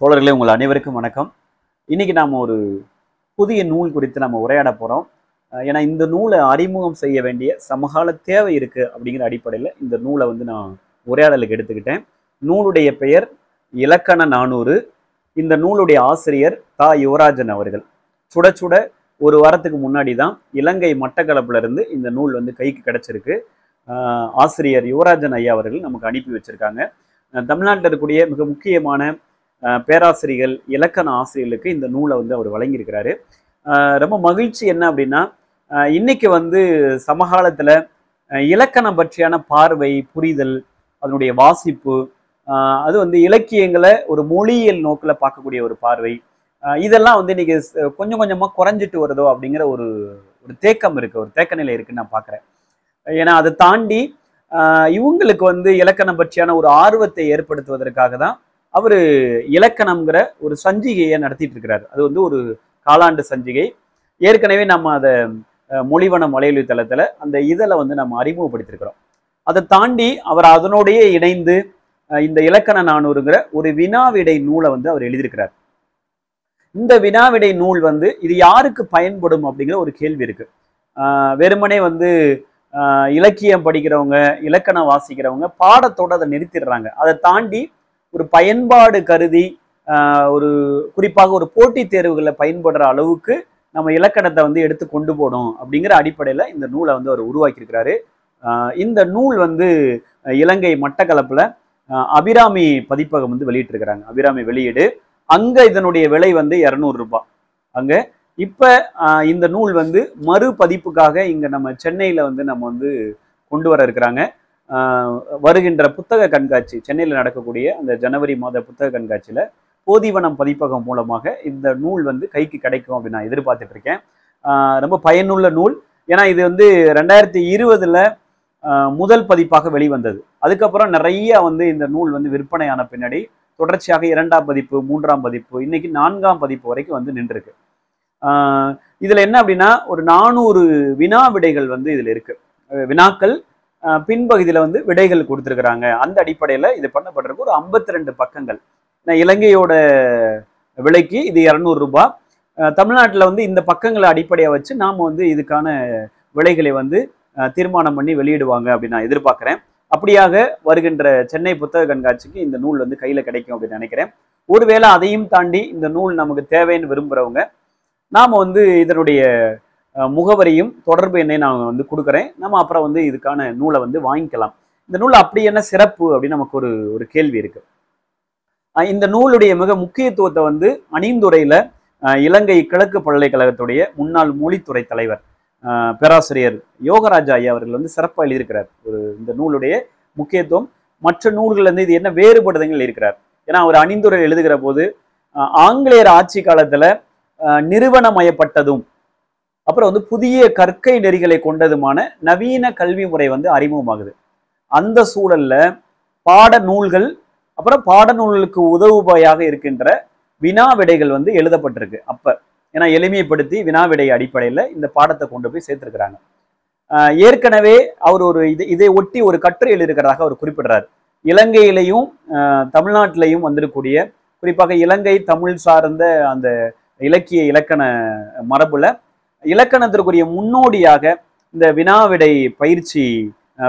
தோழர்களே உங்கள் அனைவருக்கும் வணக்கம். இன்னைக்கு நாம் ஒரு புதிய நூல் குறித்து நம்ம உரையாட போகிறோம் ஏன்னா இந்த நூலை அறிமுகம் செய்ய வேண்டிய சமகால தேவை இருக்கு அப்படிங்கிற அடிப்படையில் இந்த நூலை வந்து நான் உரையாடலுக்கு எடுத்துக்கிட்டேன். நூலுடைய பெயர் இலக்கண நானூறு. இந்த நூலுடைய ஆசிரியர் தா. யுவராஜன் அவர்கள். சுட சுட ஒரு வாரத்துக்கு முன்னாடி தான் இலங்கை மட்டக்களப்புலேருந்து இந்த நூல் வந்து கைக்கு கிடைச்சிருக்கு. ஆசிரியர் யுவராஜன் ஐயா அவர்கள் நமக்கு அனுப்பி வச்சுருக்காங்க. தமிழ்நாட்டில் இருக்கக்கூடிய மிக முக்கியமான பேராசிரியர்கள் இலக்கண ஆசிரியர்களுக்கு இந்த நூலை வந்து அவர் வழங்கியிருக்கிறாரு. ரொம்ப மகிழ்ச்சி என்ன அப்படின்னா இன்னைக்கு வந்து சமகாலத்தில் இலக்கணம் பற்றியான பார்வை புரிதல் அதனுடைய வாசிப்பு அது வந்து இலக்கியங்களை ஒரு மொழியியல் நோக்கில் பார்க்கக்கூடிய ஒரு பார்வை இதெல்லாம் வந்து இன்னைக்கு கொஞ்சம் கொஞ்சமாக குறைஞ்சிட்டு வருதோ அப்படிங்கிற ஒரு ஒரு தேக்கம் இருக்குது ஒரு தேக்க நிலை இருக்குன்னு நான் பார்க்குறேன். ஏன்னா அதை தாண்டி இவங்களுக்கு வந்து இலக்கணம் பற்றியான ஒரு ஆர்வத்தை ஏற்படுத்துவதற்காக தான் அவர் இலக்கணம்ங்கிற ஒரு சஞ்சிகையை நடத்திட்டு இருக்கிறார். அது வந்து ஒரு காலாண்டு சஞ்சிகை. ஏற்கனவே நம்ம அதை அஹ், மொழிவனம் வலையொலி தளத்தில் அந்த இதழை வந்து நம்ம அறிமுகப்படுத்தியிருக்கிறோம். அதை தாண்டி அவர் அதனோடையே இணைந்து அஹ், இந்த இலக்கண நானூறுங்கிற ஒரு வினாவிடை நூலை வந்து அவர் எழுதியிருக்கிறார். இந்த வினாவிடை நூல் வந்து இது யாருக்கு பயன்படும் அப்படிங்கிற ஒரு கேள்வி இருக்கு. ஆஹ் வெறுமனே வந்து ஆஹ் இலக்கியம் படிக்கிறவங்க இலக்கணம் வாசிக்கிறவங்க பாடத்தோட அதை நிறுத்திடுறாங்க. அதை தாண்டி ஒரு பயன்பாடு கருதி ஒரு குறிப்பாக ஒரு போட்டித் தேர்வுகளில் பயன்படுற அளவுக்கு நம்ம இலக்கணத்தை வந்து எடுத்து கொண்டு போகணும் அப்படிங்கிற அடிப்படையில் இந்த நூலை வந்து அவர் உருவாக்கியிருக்கிறாரு. இந்த நூல் வந்து இலங்கை மட்டக்களப்பில் அபிராமி பதிப்பகம் வந்து வெளியிட்டிருக்கிறாங்க. அபிராமி வெளியீடு. அங்கே இதனுடைய விலை வந்து இரநூறு ரூபாய். இப்போ இந்த நூல் வந்து மறு பதிப்புக்காக இங்கே நம்ம சென்னையில் வந்து நம்ம வந்து கொண்டு வர இருக்கிறாங்க. வருகின்ற புத்தக கண்காட்சி சென்னையில் நடக்கக்கூடிய அந்த ஜனவரி மாத புத்தக கண்காட்சியில் போதிவனம் பதிப்பகம் மூலமாக இந்த நூல் வந்து கைக்கு கிடைக்கும் அப்படின்னு நான் எதிர்பார்த்துட்டு இருக்கேன். ரொம்ப பயனுள்ள நூல். ஏன்னா இது வந்து ரெண்டாயிரத்தி இருபதில் முதல் பதிப்பாக வெளிவந்தது. அதுக்கப்புறம் நிறைய வந்து இந்த நூல் வந்து விற்பனையான பின்னாடி தொடர்ச்சியாக இரண்டாம் பதிப்பு மூன்றாம் பதிப்பு இன்னைக்கு நான்காம் பதிப்பு வரைக்கும் வந்து நின்றுருக்கு. இதில் என்ன அப்படின்னா ஒரு நானூறு வினா விடைகள் வந்து இதில் இருக்குது வினாக்கள் பின்பகுதியில் வந்து விடைகள் கொடுத்துருக்குறாங்க. அந்த அடிப்படையில் இது பண்ணப்பட்டிருக்கு ஒரு 52 ரெண்டு பக்கங்கள். நான் இலங்கையோட விலைக்கு இது இரநூறு தமிழ்நாட்டில் வந்து இந்த பக்கங்களை அடிப்படையாக வச்சு நாம் வந்து இதுக்கான விலைகளை வந்து தீர்மானம் பண்ணி வெளியிடுவாங்க அப்படின்னு நான் எதிர்பார்க்குறேன். அப்படியாக வருகின்ற சென்னை புத்தக கண்காட்சிக்கு இந்த நூல் வந்து கையில் கிடைக்கும் அப்படின்னு நினைக்கிறேன். ஒருவேளை அதையும் தாண்டி இந்த நூல் நமக்கு தேவைன்னு விரும்புகிறவங்க நாம் வந்து இதனுடைய முகவரியும் தொடர்பு எண்ணை நான் வந்து கொடுக்குறேன். நம்ம அப்புறம் வந்து இதுக்கான நூலை வந்து வாங்கிக்கலாம். இந்த நூல் அப்படி என்ன சிறப்பு அப்படின்னு நமக்கு ஒரு ஒரு கேள்வி இருக்கு. இந்த நூலுடைய மிக முக்கியத்துவத்தை வந்து அணிந்துரையில இலங்கை கிழக்கு பல்கலைக்கழகத்துடைய முன்னாள் மொழித்துறை தலைவர் பேராசிரியர் யோகராஜா ஐயா அவர்கள் வந்து சிறப்பாக எழுதியிருக்கிறார். ஒரு இந்த நூலுடைய முக்கியத்துவம். மற்ற நூல்கள்ல வந்து இது என்ன வேறுபடுதுங்கள் இருக்கிறார் ஏன்னா அவர் அணிந்துரை எழுதுகிற போது ஆங்கிலேயர் ஆட்சி காலத்தில் நிறுவனமயப்பட்டதும் அப்புறம் வந்து புதிய கற்கை நெறிகளை கொண்டதுமான நவீன கல்வி முறை வந்து அறிமுகமாகுது. அந்த சூழல்ல பாட நூல்கள் அப்புறம் பாடநூல்களுக்கு உதவுபாயாக இருக்கின்ற வினா விடைகள் வந்து எழுதப்பட்டிருக்கு அப்ப. ஏன்னா எளிமைப்படுத்தி வினாவிடை அடிப்படையில் இந்த பாடத்தை கொண்டு போய் சேர்த்துருக்கிறாங்க. ஏற்கனவே அவர் ஒரு இது இதை ஒட்டி ஒரு கட்டுரை எழுதியிருக்கிறதாக அவர் குறிப்பிடுறார். இலங்கையிலையும் தமிழ்நாட்டிலையும் வந்திருக்கக்கூடிய குறிப்பாக இலங்கை தமிழ் சார்ந்த அந்த இலக்கிய இலக்கண மரபுல இலக்கணத்திற்குரிய முன்னோடியாக இந்த வினாவிடை பயிற்சி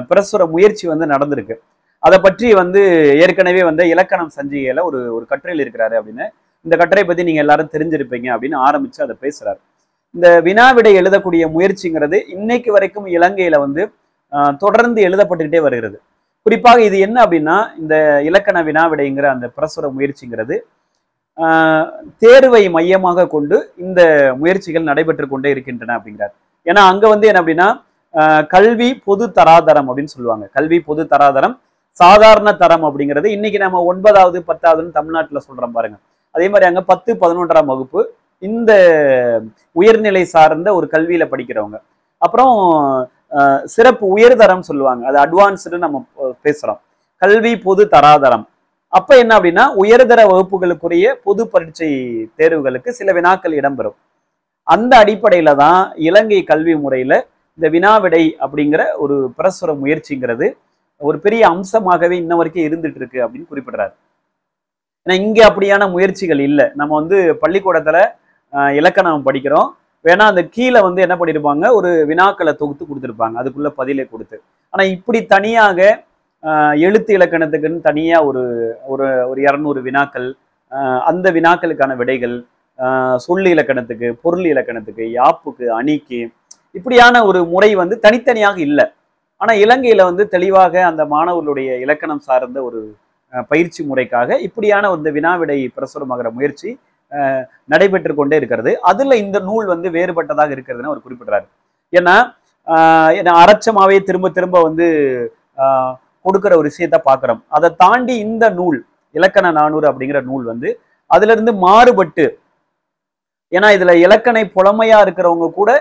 பிரசுர முயற்சி வந்து நடந்திருக்கு. அதை பற்றி வந்து ஏற்கனவே வந்து இலக்கணம் சஞ்சிகையில ஒரு ஒரு கட்டுரையில் இருக்கிறாரு அப்படின்னு. இந்த கட்டுரை பத்தி நீங்க எல்லாரும் தெரிஞ்சிருப்பீங்க அப்படின்னு ஆரம்பிச்சு அதை பேசுறாரு. இந்த வினாவிடை எழுதக்கூடிய முயற்சிங்கிறது இன்னைக்கு வரைக்கும் இலங்கையில வந்து தொடர்ந்து எழுதப்பட்டுக்கிட்டே வருகிறது. குறிப்பாக இது என்ன அப்படின்னா இந்த இலக்கண வினாவிடைங்கிற அந்த பிரசுர முயற்சிங்கிறது தேர்வை மையமாக கொண்டு இந்த முயற்சிகள் நடைபெற்று கொண்டே இருக்கின்றன அப்படிங்கிறார். ஏன்னா அங்கே வந்து என்ன அப்படின்னா கல்வி பொது தராதரம் அப்படின்னு சொல்லுவாங்க. கல்வி பொது தராதரம் சாதாரண தரம் அப்படிங்கிறது இன்னைக்கு நம்ம ஒன்பதாவது பத்தாவதுன்னு தமிழ்நாட்டில் சொல்கிறோம் பாருங்க. அதே மாதிரி அங்கே பத்து பதினொன்றாம் வகுப்பு இந்த உயர்நிலை சார்ந்த ஒரு கல்வியில் படிக்கிறவங்க. அப்புறம் சிறப்பு உயர்தரம் சொல்லுவாங்க. அது அட்வான்ஸ்டு நம்ம பேசுகிறோம் கல்வி பொது தராதரம். அப்ப என்ன அப்படின்னா உயர்தர வகுப்புகளுக்குரிய பொது பரீட்சை தேர்வுகளுக்கு சில வினாக்கள் இடம்பெறும். அந்த அடிப்படையில தான் இலங்கை கல்வி முறையில இந்த வினாவிடை அப்படிங்கிற ஒரு பிரசுர முயற்சிங்கிறது ஒரு பெரிய அம்சமாகவே இன்ன வரைக்கும் இருந்துட்டு இருக்கு அப்படின்னு குறிப்பிடுறாரு. ஏன்னா இங்க அப்படியான முயற்சிகள் இல்லை. நம்ம வந்து பள்ளிக்கூடத்துல ஆஹ், இலக்கணம் படிக்கிறோம். வேணா அந்த கீழே வந்து என்ன பண்ணியிருப்பாங்க ஒரு வினாக்களை தொகுத்து கொடுத்துருப்பாங்க. அதுக்குள்ள பதிலை கொடுத்து. ஆனா இப்படி தனியாக எழுத்து இலக்கணத்துக்குன்னு தனியாக ஒரு ஒரு ஒரு இரநூறு வினாக்கள் அந்த வினாக்களுக்கான விடைகள் சொல் சொல்லு இலக்கணத்துக்கு பொருள் இலக்கணத்துக்கு யாப்புக்கு அணிக்கு இப்படியான ஒரு முறை வந்து தனித்தனியாக இல்லை. ஆனால் இலங்கையில் வந்து தெளிவாக அந்த மாணவர்களுடைய இலக்கணம் சார்ந்த ஒரு பயிற்சி முறைக்காக இப்படியான இந்த வினாவிடை பிரசுரமாகிற முயற்சி நடைபெற்று கொண்டே இருக்கிறது. அதில் இந்த நூல் வந்து வேறுபட்டதாக இருக்கிறதுன்னு அவர் குறிப்பிடுறாரு. ஏன்னா ஆஹ், ஏன்னா திரும்ப திரும்ப வந்து கொடுக்கிற ஒரு விஷயத்த பார்க்குறோம். அதை தாண்டி இந்த நூல் இலக்கண நானூறு அப்படிங்கிற நூல் வந்து அதுல இருந்து மாறுபட்டு ஏன்னா இதுல இலக்கணை புலமையா இருக்கிறவங்க கூட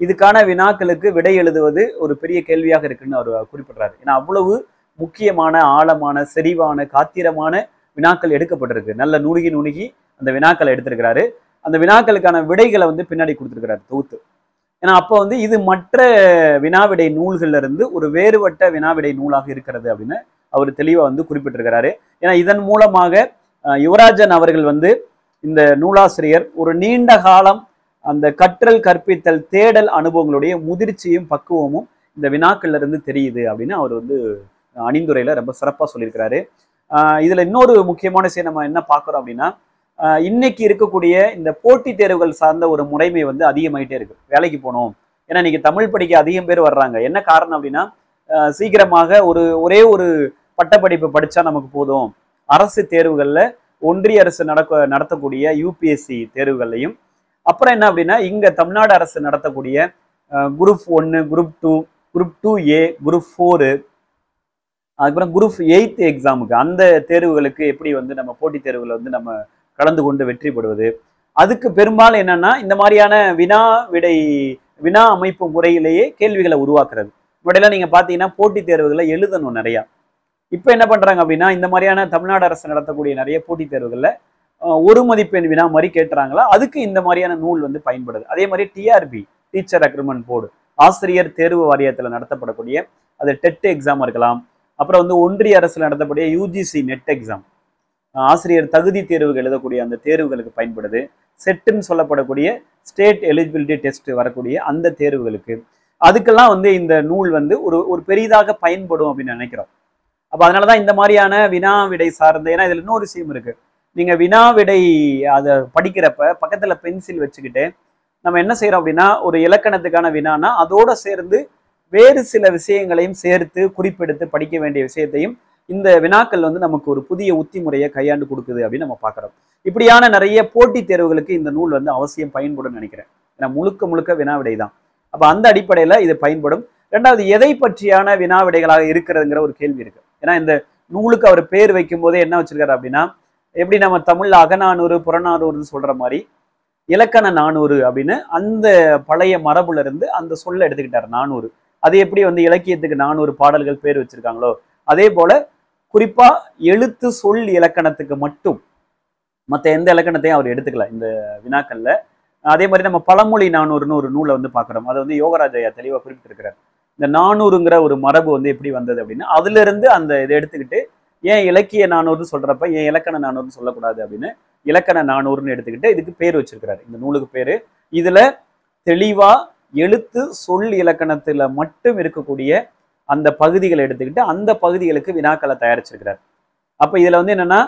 இதுக்கான வினாக்களுக்கு விடை எழுதுவது ஒரு பெரிய கேள்வியாக இருக்குன்னு அவர் குறிப்பிடுறாரு. ஏன்னா அவ்வளவு முக்கியமான ஆழமான செறிவான காத்திரமான வினாக்கள் எடுக்கப்பட்டிருக்கு. நல்ல நுணுகி நுணுகி அந்த வினாக்களை எடுத்திருக்கிறாரு. அந்த வினாக்களுக்கான விடைகளை வந்து பின்னாடி கொடுத்துருக்கிறாரு தொகுத்து. ஏன்னா அப்போ வந்து இது மற்ற வினாவிடை நூல்கள்ல இருந்து ஒரு வேறுபட்ட வினாவிடை நூலாக இருக்கிறது அப்படின்னு அவர் தெளிவா வந்து குறிப்பிட்டிருக்கிறாரு. ஏன்னா இதன் மூலமாக யுவராஜன் அவர்கள் வந்து இந்த நூலாசிரியர் ஒரு நீண்ட காலம் அந்த கற்றல் கற்பித்தல் தேடல் அனுபவங்களுடைய முதிர்ச்சியும் பக்குவமும் இந்த வினாக்கள்ல இருந்து தெரியுது அப்படின்னு அவர் வந்து அணிந்துரையில ரொம்ப சிறப்பா சொல்லியிருக்கிறாரு. ஆஹ் இதுல இன்னொரு முக்கியமான விஷயம் நம்ம என்ன பார்க்குறோம் அப்படின்னா இன்னைக்கு இருக்கக்கூடிய இந்த போட்டித் தேர்வுகள் சார்ந்த ஒரு முறைமை வந்து அதிகமாயிட்டே இருக்கு. வேலைக்கு போகணும் ஏன்னா இன்னைக்கு தமிழ் படிக்க அதிகம் பேர் வர்றாங்க. என்ன காரணம் அப்படின்னா சீக்கிரமாக ஒரு ஒரே ஒரு பட்டப்படிப்பு படித்தா நமக்கு போதும். அரசு தேர்வுகளில் ஒன்றிய அரசு நடக்க நடத்தக்கூடிய யூபிஎஸ்சி தேர்வுகள்லையும். அப்புறம் என்ன அப்படின்னா இங்கே தமிழ்நாடு அரசு நடத்தக்கூடிய குரூப் ஒன்று group two group two A group four அதுக்கப்புறம் குரூப் எயித் எக்ஸாமுக்கு அந்த தேர்வுகளுக்கு எப்படி வந்து நம்ம போட்டித் தேர்வுகளை வந்து நம்ம கலந்து கொண்டு வெற்றி பெறுவது. அதுக்கு பெரும்பாலும் என்னன்னா இந்த மாதிரியான வினா விடை வினா அமைப்பு முறையிலேயே கேள்விகளை உருவாக்குறது. முன்னாடியெல்லாம் நீங்க பாத்தீங்கன்னா போட்டித் தேர்வுகளை எழுதணும் நிறையா. இப்போ என்ன பண்றாங்க அப்படின்னா இந்த மாதிரியான தமிழ்நாடு அரசு நடத்தக்கூடிய நிறைய போட்டித் தேர்வுகளில் ஒரு மதிப்பெண் வினா மாதிரி கேட்டுறாங்களா? அதுக்கு இந்த மாதிரியான நூல் வந்து பயன்படுது. அதே மாதிரி டிஆர்பி டீச்சர் அக்ரிமெண்ட் போர்டு ஆசிரியர் தேர்வு வாரியத்துல நடத்தப்படக்கூடிய அது டெட் எக்ஸாம் இருக்கலாம். அப்புறம் வந்து ஒன்றிய அரசு நடத்தக்கூடிய யூஜிசி நெட் எக்ஸாம் ஆசிரியர் தகுதி தேர்வுகள் எழுதக்கூடிய அந்த தேர்வுகளுக்கு பயன்படுது. செட்டுன்னு சொல்லப்படக்கூடிய ஸ்டேட் எலிஜிபிலிட்டி டெஸ்ட் வரக்கூடிய அந்த தேர்வுகளுக்கு. அதுக்கெல்லாம் வந்து இந்த நூல் வந்து ஒரு ஒரு பெரிதாக பயன்படும் அப்படின்னு நினைக்கிறோம். அப்போ அதனால தான் இந்த மாதிரியான வினா விடை சார்ந்த ஏன்னா இதில் இன்னொரு விஷயம் இருக்கு. நீங்க வினா விடை அதை படிக்கிறப்ப பக்கத்துல பென்சில் வச்சுக்கிட்டு நம்ம என்ன செய்கிறோம் அப்படின்னா ஒரு இலக்கணத்துக்கான வினானா அதோட சேர்ந்து வேறு சில விஷயங்களையும் சேர்த்து குறிப்பெடுத்து படிக்க வேண்டிய விஷயத்தையும் இந்த வினாக்கள் வந்து நமக்கு ஒரு புதிய உத்தி முறையை கையாண்டு கொடுக்குது அப்படின்னு நம்ம பார்க்குறோம். இப்படியான நிறைய போட்டித் தேர்வுகளுக்கு இந்த நூல் வந்து அவசியம் பயன்படும் நினைக்கிறேன். ஏன்னா முழுக்க முழுக்க வினாவிடை தான் அப்போ அந்த அடிப்படையில் இது பயன்படும். ரெண்டாவது எதை பற்றியான வினாவிடைகளாக இருக்கிறதுங்கிற ஒரு கேள்வி இருக்கு. ஏன்னா இந்த நூலுக்கு அவர் பேர் வைக்கும் போதே என்ன வச்சிருக்காரு அப்படின்னா எப்படி நம்ம தமிழ்ல அகநானூறு புறநானூறுன்னு சொல்ற மாதிரி இலக்கண நானூறு அப்படின்னு அந்த பழைய மரபுல இருந்து அந்த சொல்ல எடுத்துக்கிட்டார் நானூறு. அது எப்படி வந்து இலக்கியத்துக்கு நானூறு பாடல்கள் பேர் வச்சிருக்காங்களோ அதே போல குறிப்பா எழுத்து சொல் இலக்கணத்துக்கு மட்டும் மற்ற எந்த இலக்கணத்தையும் அவர் எடுத்துக்கல இந்த வினாக்கள்ல. அதே மாதிரி நம்ம பழமொழி நானூறுன்னு ஒரு நூலை வந்து பார்க்குறோம். அதை வந்து யோகராஜ் ஐயா தெளிவாக குறிப்பிட்டிருக்கிறார். இந்த நானூறுங்கிற ஒரு மரபு வந்து எப்படி வந்தது அப்படின்னா. அதுல இருந்து அந்த இதை எடுத்துக்கிட்டு ஏன் இலக்கிய நானூறுன்னு சொல்றப்ப ஏன் இலக்கண நானூறுன்னு சொல்லக்கூடாது அப்படின்னு இலக்கண நானூறுன்னு எடுத்துக்கிட்டு இதுக்கு பேர் வச்சிருக்கிறாரு. இந்த நூலுக்கு பேரு. இதுல தெளிவா எழுத்து சொல் இலக்கணத்துல மட்டும் இருக்கக்கூடிய அந்த பகுதிகளை எடுத்துக்கிட்டு அந்த பகுதிகளுக்கு வினாக்களை தயாரிச்சிருக்கிறார். அப்போ இதில் வந்து என்னென்னா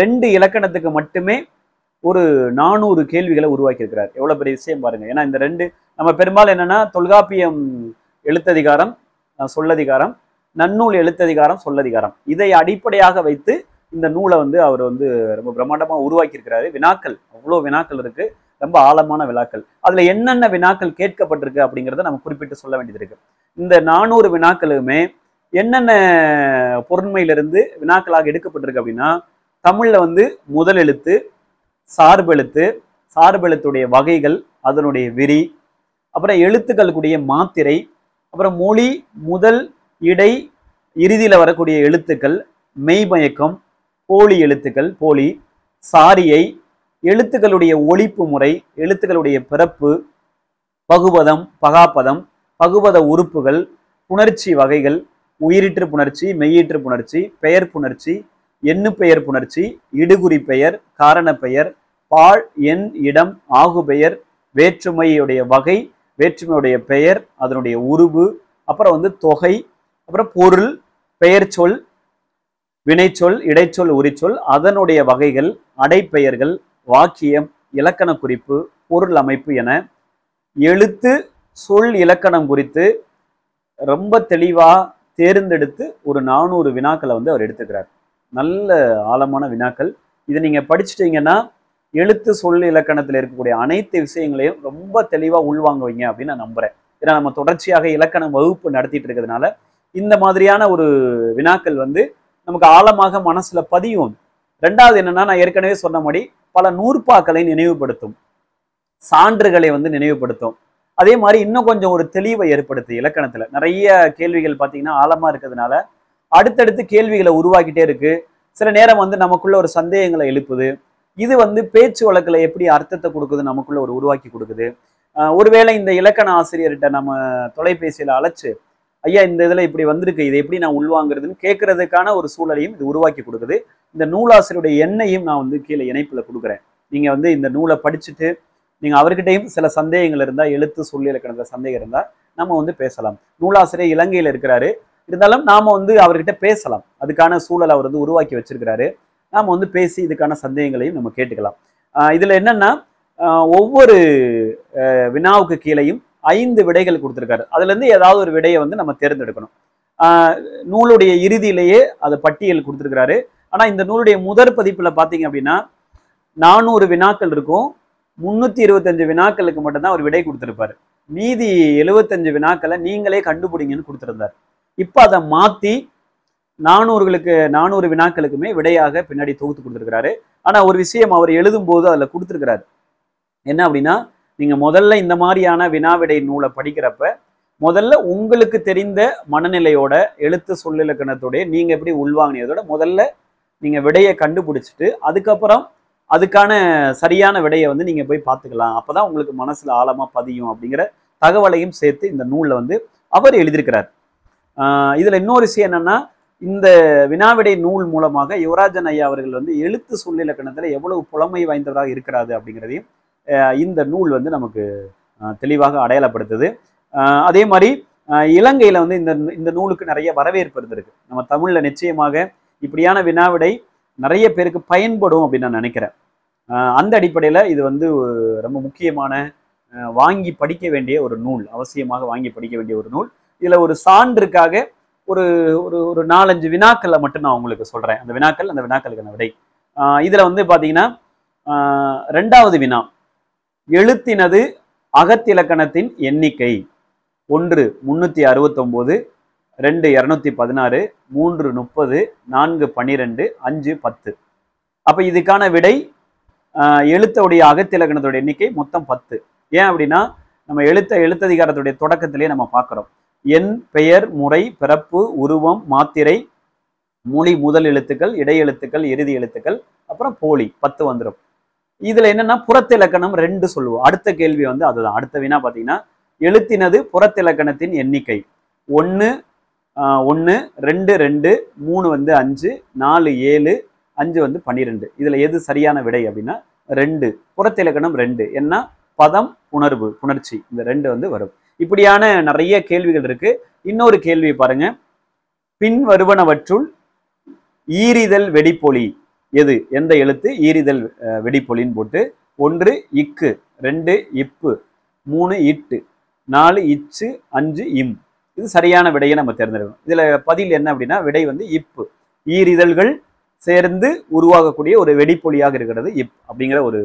ரெண்டு இலக்கணத்துக்கு மட்டுமே ஒரு நானூறு கேள்விகளை உருவாக்கியிருக்கிறார். எவ்வளோ பெரிய விஷயம் பாருங்கள் ஏன்னா இந்த ரெண்டு நம்ம பெரும்பாலும் என்னென்னா தொல்காப்பியம் எழுத்ததிகாரம் சொல்லதிகாரம் நன்னூல் எழுத்ததிகாரம் சொல்லதிகாரம். இதை அடிப்படையாக வைத்து இந்த நூலை வந்து அவர் வந்து ரொம்ப பிரம்மாண்டமாக உருவாக்கியிருக்கிறாரு. வினாக்கள் அவ்வளோ வினாக்கள் இருக்குது ரொம்ப ஆழமான வினாக்கள். அதுல என்னென்ன வினாக்கள் கேட்கப்பட்டிருக்கு அப்படிங்கிறத நம்ம குறிப்பிட்டு சொல்ல வேண்டியது இருக்கு. இந்த நானூறு வினாக்களுமே என்னென்ன பொருண்மையிலிருந்து வினாக்களாக எடுக்கப்பட்டிருக்கு அப்படின்னா தமிழ்ல வந்து முதல் எழுத்து சார்பெழுத்து சார்பெழுத்துடைய வகைகள் அதனுடைய விரி அப்புறம் எழுத்துக்களுக்குடைய மாத்திரை அப்புறம் மொழி முதல் இடை இறுதியில் வரக்கூடிய எழுத்துக்கள் மெய்மயக்கம் போலி எழுத்துக்கள் போலி சாரியை எழுத்துக்களுடைய ஒழிப்பு முறை எழுத்துக்களுடைய பிறப்பு பகுபதம் பகாபதம் பகுபத உறுப்புகள் புணர்ச்சி வகைகள் உயிரிற்று புணர்ச்சி மெய்யீற்று புணர்ச்சி பெயர் புணர்ச்சி எண்ணு பெயர் புணர்ச்சி இடுகுறி பெயர் காரண பெயர் பால் எண் இடம் ஆகு பெயர் வேற்றுமையுடைய வகை வேற்றுமையுடைய பெயர் அதனுடைய உருவு அப்புறம் வந்து தொகை அப்புறம் பொருள் பெயர் சொல் வினைச்சொல் இடைச்சொல் உரிச்சொல் அதனுடைய வகைகள் அடைப்பெயர்கள் வாக்கியம் இலக்கண குறிப்பு பொருள் அமைப்பு என எழுத்து சொல் இலக்கணம் குறித்து ரொம்ப தெளிவாக தேர்ந்தெடுத்து ஒரு நானூறு வினாக்களை வந்து அவர் எடுத்துக்கிறார். நல்ல ஆழமான வினாக்கள். இதை நீங்கள் படிச்சிட்டிங்கன்னா எழுத்து சொல் இலக்கணத்தில் இருக்கக்கூடிய அனைத்து விஷயங்களையும் ரொம்ப தெளிவாக உள்வாங்குவீங்க அப்படின்னு நான் நம்புறேன். ஏன்னா நம்ம தொடர்ச்சியாக இலக்கணம் வகுப்பு நடத்திட்டு இருக்கிறதுனால இந்த மாதிரியான ஒரு வினாக்கள் வந்து நமக்கு ஆழமாக மனசுல பதியும். ரெண்டாவது என்னன்னா நான் ஏற்கனவே சொன்ன மாதிரி பல நூற்பாக்களை நினைவுபடுத்தும். சான்றுகளை வந்து நினைவுபடுத்தும். அதே மாதிரி இன்னும் கொஞ்சம் ஒரு தெளிவை ஏற்படுத்து இலக்கணத்துல. நிறைய கேள்விகள் பார்த்தீங்கன்னா ஆழமா இருக்கிறதுனால அடுத்தடுத்து கேள்விகளை உருவாக்கிட்டே இருக்கு. சில நேரம் வந்து நமக்குள்ள ஒரு சந்தேகங்களை எழுப்புது. இது வந்து பேச்சு வழக்கில் எப்படி அர்த்தத்தை கொடுக்குது நமக்குள்ள ஒரு உருவாக்கி கொடுக்குது. ஒருவேளை இந்த இலக்கண ஆசிரியர்கிட்ட நம்ம தொலைபேசியில் அழைச்சு ஐயா இந்த இதுல இப்படி வந்திருக்கு இதை எப்படி நான் உள்வாங்குறதுன்னு கேட்கறதுக்கான ஒரு சூழலையும் இது உருவாக்கி கொடுக்குது. இந்த நூலாசிரியருடைய எண்ணையும் நான் வந்து கீழே இணைப்புல கொடுக்குறேன். நீங்க வந்து இந்த நூலை படிச்சுட்டு நீங்க அவர்கிட்டயும் சில சந்தேகங்கள் இருந்தால் எழுத்து சொல்லி இலக்கணத்துல சந்தேகம் இருந்தா நம்ம வந்து பேசலாம். நூலாசிரியர் இலங்கையில இருக்கிறாரு. இருந்தாலும் நாம வந்து அவர்கிட்ட பேசலாம். அதுக்கான சூழல் அவர் வந்து உருவாக்கி வச்சிருக்கிறாரு. நாம வந்து பேசி இதுக்கான சந்தேகங்களையும் நம்ம கேட்டுக்கலாம். ஆஹ் இதுல என்னன்னா ஆஹ் ஒவ்வொரு ஆஹ் வினாவுக்கு கீழேயும் ஐந்து விடைகள் கொடுத்துருக்காரு. அதுல இருந்து ஏதாவது ஒரு விடையை வந்து நம்ம தேர்ந்தெடுக்கணும். ஆஹ் நூலுடைய இறுதியிலேயே அது பட்டியல் கொடுத்துருக்கிறாரு. ஆனா இந்த நூலுடைய முதற் பதிப்புல பார்த்தீங்க அப்படின்னா நானூறு வினாக்கள் இருக்கும். முன்னூத்தி இருபத்தஞ்சு வினாக்களுக்கு மட்டும்தான் அவர் விடை கொடுத்துருப்பாரு. மீதி எழுபத்தஞ்சு வினாக்களை நீங்களே கண்டுபிடிங்கன்னு கொடுத்துருந்தார். இப்ப அதை மாத்தி நானூறுகளுக்கு நானூறு வினாக்களுக்குமே விடையாக பின்னாடி தொகுத்து கொடுத்துருக்கிறாரு. ஆனா ஒரு விஷயம் அவர் எழுதும் போது அதுல என்ன அப்படின்னா நீங்க முதல்ல இந்த மாதிரியான வினாவிடை நூலை படிக்கிறப்ப முதல்ல உங்களுக்கு தெரிந்த மனநிலையோட எழுத்து சொல்லிலக்கணத்தோடய நீங்க எப்படி உள்வாங்கினதோட முதல்ல நீங்க விடையை கண்டுபிடிச்சிட்டு அதுக்கப்புறம் அதுக்கான சரியான விடையை வந்து நீங்க போய் பார்த்துக்கலாம். அப்பதான் உங்களுக்கு மனசுல ஆழமா பதியும் அப்படிங்கிற தகவலையும் சேர்த்து இந்த நூலில் வந்து அவர் எழுதியிருக்கிறார். ஆஹ் இதுல இன்னொரு விஷயம் என்னன்னா இந்த வினாவிடை நூல் மூலமாக யுவராஜன் ஐயா அவர்கள் வந்து எழுத்து சொல்லிலக்கணத்துல எவ்வளவு புலமை வாய்ந்தவராக இருக்கிறாரு அப்படிங்கிறதையும் இந்த நூல் வந்து நமக்கு தெளிவாக அடையாளப்படுத்துது. அதே மாதிரி இலங்கையில் வந்து இந்த இந்த நூலுக்கு நிறைய வரவேற்பு இருந்திருக்கு. நம்ம தமிழில் நிச்சயமாக இப்படியான வினாவிடை நிறைய பேருக்கு பயன்படும் அப்படின்னு நான் நினைக்கிறேன். அந்த அடிப்படையில் இது வந்து ரொம்ப முக்கியமான வாங்கி படிக்க வேண்டிய ஒரு நூல். அவசியமாக வாங்கி படிக்க வேண்டிய ஒரு நூல். இதில் ஒரு சான்றுக்காக ஒரு ஒரு ஒரு நாலஞ்சு வினாக்களை மட்டும் நான் உங்களுக்கு சொல்கிறேன் அந்த வினாக்கள் அந்த வினாக்களுக்கான விடை. இதில் வந்து பார்த்தீங்கன்னா ரெண்டாவது வினா. எழுத்தினது அகத்திலக்கணத்தின் எண்ணிக்கை. ஒன்று முன்னூற்றி அறுபத்தொம்போது ரெண்டு இரநூத்தி பதினாறு மூன்று முப்பது நான்கு பன்னிரெண்டு அஞ்சு பத்து. அப்போ இதுக்கான விடை எழுத்தோடைய அகத்திலக்கணத்தோடைய எண்ணிக்கை மொத்தம் பத்து. ஏன் அப்படின்னா நம்ம எழுத்த எழுத்ததிகாரத்துடைய தொடக்கத்திலே நம்ம பார்க்குறோம். எண் பெயர் முறை பிறப்பு உருவம் மாத்திரை மொழி முதல் எழுத்துக்கள் இடையெழுத்துக்கள் இறுதி எழுத்துக்கள் அப்புறம் போலி பத்து வந்துடும் இதுல என்னன்னா புறத்திலக்கணம் ரெண்டு சொல்லுவோம். அடுத்த கேள்வி வந்து அதுதான். அடுத்த வினா பாத்தீங்கன்னா எழுத்தினது புறத்திலக்கணத்தின் எண்ணிக்கை. ஒன்று ஒன்று ரெண்டு ரெண்டு மூணு வந்து அஞ்சு நாலு ஏழு அஞ்சு வந்து பன்னிரெண்டு. இதுல எது சரியான விடை அப்படின்னா ரெண்டு. புறத்திலக்கணம் ரெண்டு. என்ன பதம் உணர்வு புணர்ச்சி. இந்த ரெண்டு வந்து வரும். இப்படியான நிறைய கேள்விகள் இருக்கு. இன்னொரு கேள்வி பாருங்க. பின் வருவனவற்றுள் ஈரிதல் வெடிப்பொலி. எது? எந்த எழுத்து? ஈரிதல் வெடிப்பொலின்னு போட்டு ஒன்று இக்கு ரெண்டு இப்பு மூணு இட்டு நாலு இச்சு அஞ்சு இம். இது சரியான விடையை நம்ம தேர்ந்தெடுக்கணும். இதில் பதில் என்ன அப்படின்னா விடை வந்து இப்பு. ஈரிதழ்கள் சேர்ந்து உருவாகக்கூடிய ஒரு வெடிப்பொலியாக இருக்கிறது இப் அப்படிங்கிற ஒரு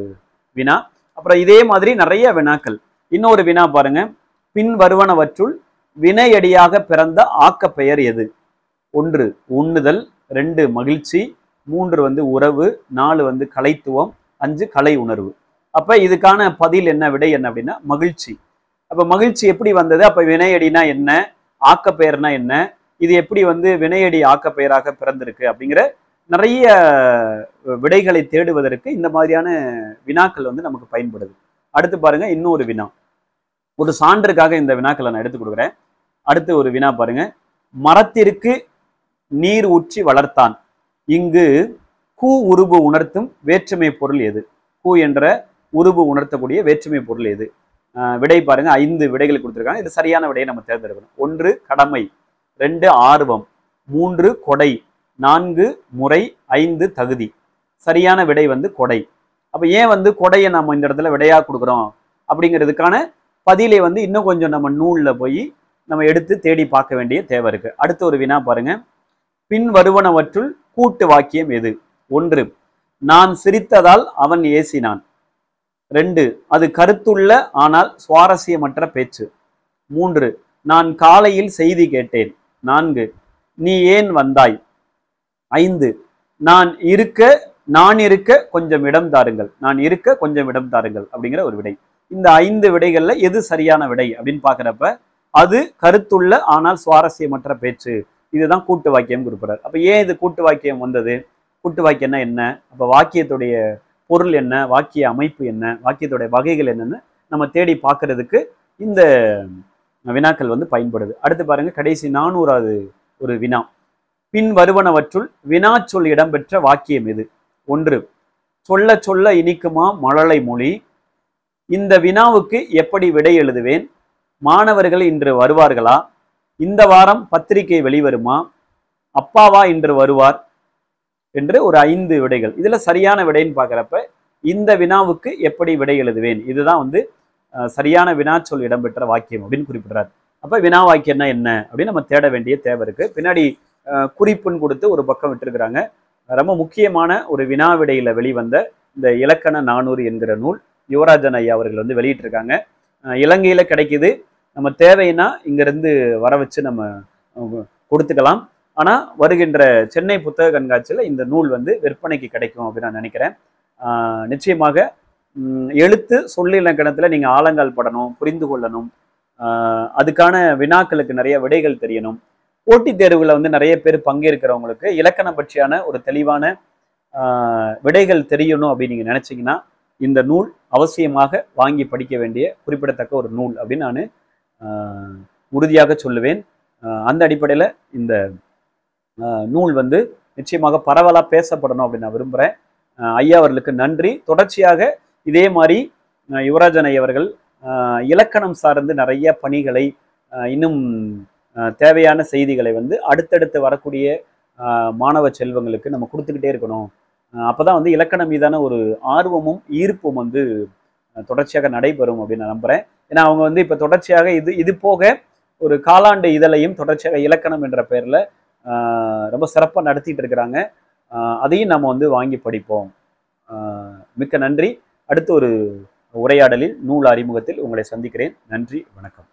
வினா. அப்புறம் இதே மாதிரி நிறைய வினாக்கள். இன்னொரு வினா பாருங்க. பின் வருவனவற்றுள் வினையடியாக பிறந்த ஆக்கப்பெயர் எது? ஒன்று உண்ணுதல் ரெண்டு மகிழ்ச்சி மூன்று வந்து உறவு நாலு வந்து கலைத்துவம் அஞ்சு கலை உணர்வு. அப்போ இதுக்கான பதில் என்ன விடை என்ன அப்படின்னா மகிழ்ச்சி. அப்போ மகிழ்ச்சி எப்படி வந்தது? அப்போ வினையடினா என்ன? ஆக்கப்பெயர்னா என்ன? இது எப்படி வந்து வினையடி ஆக்கப்பெயராக பிறந்திருக்கு அப்படிங்கிற நிறைய விடைகளை தேடுவதற்கு இந்த மாதிரியான வினாக்கள் வந்து நமக்கு பயன்படுது. அடுத்து பாருங்க இன்னொரு வினா. ஒரு சான்றுக்காக இந்த வினாக்களை நான் எடுத்து கொடுக்குறேன். அடுத்து ஒரு வினா பாருங்க. மரத்திற்கு நீர் ஊற்றி வளர்த்தான். இங்கு கூ உருபு உணர்த்தும் வேற்றுமை பொருள் எது? கூ என்ற உருபு உணர்த்தக்கூடிய வேற்றுமை பொருள் எது? விடை பாருங்க. ஐந்து விடைகள் கொடுத்துருக்காங்க. இது சரியான விடையை நம்ம தேர்ந்தெடுக்கணும். ஒன்று கடமை. ரெண்டு ஆர்வம். மூன்று கொடை. நான்கு முறை. ஐந்து தகுதி. சரியான விடை வந்து கொடை. அப்போ ஏன் வந்து கொடையை நம்ம இந்த இடத்துல விடையாக கொடுக்குறோம்? அப்படிங்கிறதுக்கான பதிலை வந்து இன்னும் கொஞ்சம் நம்ம நூலில் போய் நம்ம எடுத்து தேடி பார்க்க வேண்டிய தேவை இருக்குது அடுத்த ஒரு வினா பாருங்கள் பின் வருவனவற்றுள் கூட்டு வாக்கியம் எது? ஒன்று நான் சிரித்ததால் அவன் ஏசினான். ரெண்டு அது கருத்துள்ள ஆனால் சுவாரஸ்யமற்ற பேச்சு. மூன்று நான் காலையில் செய்தி கேட்டேன். நான்கு நீ ஏன் வந்தாய்? ஐந்து நான் இருக்க நான் இருக்க கொஞ்சம் இடம் தாருங்கள். நான் இருக்க கொஞ்சம் இடம் தாருங்கள் அப்படிங்கிற ஒரு விடை. இந்த ஐந்து விடைகள்ல எது சரியான விடை அப்படின்னு பாக்குறப்ப அது கருத்துள்ள ஆனால் சுவாரஸ்யமற்ற பேச்சு. இதுதான் கூட்டு வாக்கியம் குறிப்பிடார் அப்போ ஏன் இது கூட்டு வாக்கியம் வந்தது? கூட்டு வாக்கியம்னா என்ன? அப்போ வாக்கியத்துடைய பொருள் என்ன? வாக்கிய அமைப்பு என்ன? வாக்கியத்துடைய வகைகள் என்னென்னு நம்ம தேடி பார்க்கறதுக்கு இந்த வினாக்கள் வந்து பயன்படுது. அடுத்து பாருங்க கடைசி நானூறாவது ஒரு வினா. பின் வருவனவற்றுள் வினாச்சொல் இடம்பெற்ற வாக்கியம் இது. ஒன்று சொல்ல சொல்ல இனிக்குமா மழலை மொழி? இந்த வினாவுக்கு எப்படி விடை எழுதுவேன்? மாணவர்கள் இன்று வருவார்களா? இந்த வாரம் பத்திரிகை வெளிவருமா? அப்பாவா இன்று வருவார் என்று ஒரு ஐந்து விடைகள். இதில் சரியான விடைன்னு பார்க்குறப்ப இந்த வினாவுக்கு எப்படி விடை எழுதுவேன்? இதுதான் வந்து சரியான வினாச்சொல் இடம்பெற்ற வாக்கியம் அப்படின்னு குறிப்பிடுறார். அப்போ வினா வாக்கியம்னா என்ன அப்படின்னு நம்ம தேட வேண்டிய தேவை இருக்குது பின்னாடி குறிப்புன்னு கொடுத்து ஒரு பக்கம் விட்டுருக்குறாங்க. ரொம்ப முக்கியமான ஒரு வினா விடையில் வெளிவந்த இந்த இலக்கண நானூறு என்கிற நூல் யுவராஜன் ஐயா அவர்கள் வந்து வெளியிட்டிருக்காங்க. இலங்கையில் கிடைக்குது. நம்ம தேவைன்னா இங்கிருந்து வர வச்சு நம்ம கொடுத்துக்கலாம். ஆனால் வருகின்ற சென்னை புத்தக கண்காட்சியில் இந்த நூல் வந்து விற்பனைக்கு கிடைக்கும் அப்படின்னு நான் நினைக்கிறேன். நிச்சயமாக எழுத்து சொல்லிலக்கணத்தில் நீங்கள் ஆழங்கால் படணும் புரிந்து கொள்ளணும். அதுக்கான வினாக்களுக்கு நிறைய விடைகள் தெரியணும். போட்டித் தேர்வில் வந்து நிறைய பேர் பங்கேற்கிறவங்களுக்கு இலக்கணம் பற்றியான ஒரு தெளிவான விடைகள் தெரியணும் அப்படின்னு நீங்கள் நினச்சிங்கன்னா இந்த நூல் அவசியமாக வாங்கி படிக்க வேண்டிய குறிப்பிடத்தக்க ஒரு நூல் அப்படின்னு நான் உறுதியாக சொல்லுவேன். அந்த அடிப்படையில் இந்த நூல் வந்து நிச்சயமாக பரவலாக பேசப்படணும் அப்படின்னு நான் விரும்புகிறேன் ஐயா அவர்களுக்கு நன்றி. தொடர்ச்சியாக இதே மாதிரி யுவராஜன் ஐயா அவர்கள் இலக்கணம் சார்ந்து நிறைய பணிகளை இன்னும் தேவையான செய்திகளை வந்து அடுத்தடுத்து வரக்கூடிய மாணவ செல்வங்களுக்கு நம்ம கொடுத்துக்கிட்டே இருக்கணும். அப்போ தான் வந்து இலக்கணம் மீதான ஒரு ஆர்வமும் ஈர்ப்பும் வந்து தொடர்ச்சியாக நடைபெறும் அப்படின்னு நான் நம்புகிறேன் ஏன்னா அவங்க வந்து இப்போ தொடர்ச்சியாக இது இது போக ஒரு காலாண்டு இதழையும் தொடர்ச்சியாக இலக்கணம் என்ற பெயரில் ரொம்ப சிறப்பாக நடத்திட்டு இருக்கிறாங்க. அதையும் நம்ம வந்து வாங்கி படிப்போம். மிக்க நன்றி. அடுத்து ஒரு உரையாடலில் நூல் அறிமுகத்தில் உங்களை சந்திக்கிறேன். நன்றி. வணக்கம்.